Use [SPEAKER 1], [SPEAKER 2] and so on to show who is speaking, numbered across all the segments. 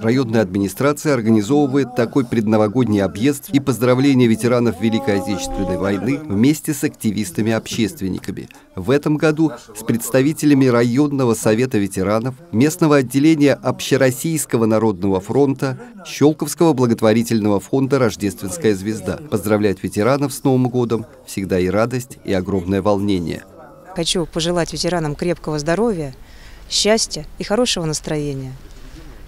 [SPEAKER 1] Районная администрация организовывает такой предновогодний объезд и поздравление ветеранов Великой Отечественной войны вместе с активистами-общественниками. В этом году с представителями районного совета ветеранов, местного отделения Общероссийского народного фронта, Щелковского благотворительного фонда «Рождественская звезда». Поздравлять ветеранов с Новым годом всегда и радость, и огромное волнение.
[SPEAKER 2] Хочу пожелать ветеранам крепкого здоровья, счастья и хорошего настроения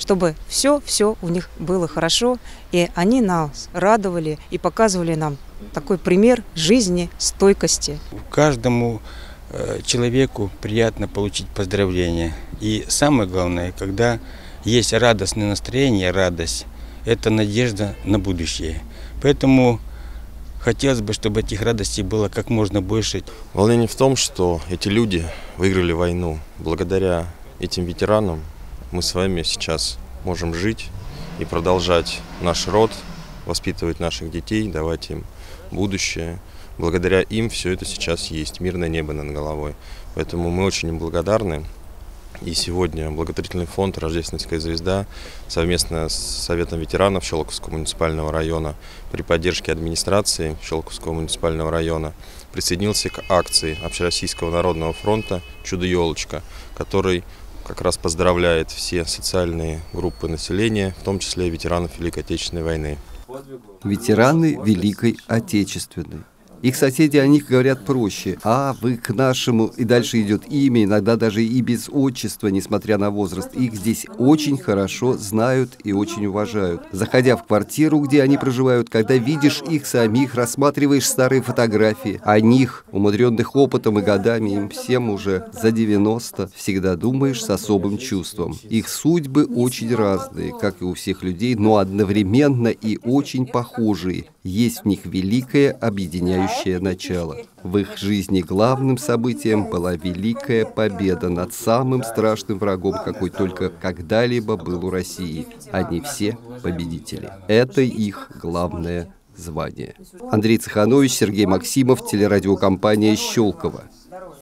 [SPEAKER 2] чтобы все-все у них было хорошо, и они нас радовали и показывали нам такой пример жизни, стойкости.
[SPEAKER 3] Каждому э, человеку приятно получить поздравления. И самое главное, когда есть радостное настроение, радость, это надежда на будущее. Поэтому хотелось бы, чтобы этих радостей было как можно больше.
[SPEAKER 4] Волнение в том, что эти люди выиграли войну. Благодаря этим ветеранам мы с вами сейчас можем жить и продолжать наш род, воспитывать наших детей, давать им будущее. Благодаря им все это сейчас есть, мирное небо над головой. Поэтому мы очень им благодарны. И сегодня благотворительный фонд «Рождественская звезда» совместно с Советом ветеранов Щелковского муниципального района при поддержке администрации Щелковского муниципального района присоединился к акции Общероссийского народного фронта «Чудо-елочка», который как раз поздравляет все социальные группы населения, в том числе ветеранов Великой Отечественной войны.
[SPEAKER 1] Ветераны Великой Отечественной. Их соседи о них говорят проще. А вы к нашему, и дальше идет имя, иногда даже и без отчества, несмотря на возраст. Их здесь очень хорошо знают и очень уважают. Заходя в квартиру, где они проживают, когда видишь их самих, рассматриваешь старые фотографии, о них, умудренных опытом и годами, им всем уже за 90, всегда думаешь с особым чувством. Их судьбы очень разные, как и у всех людей, но одновременно и очень похожие. Есть в них великое объединяющее решающее начало. В их жизни главным событием была великая победа над самым страшным врагом, какой только когда-либо был у России. Они все победители. Это их главное звание. Андрей Цеханович, Сергей Максимов, телерадиокомпания «Щелково».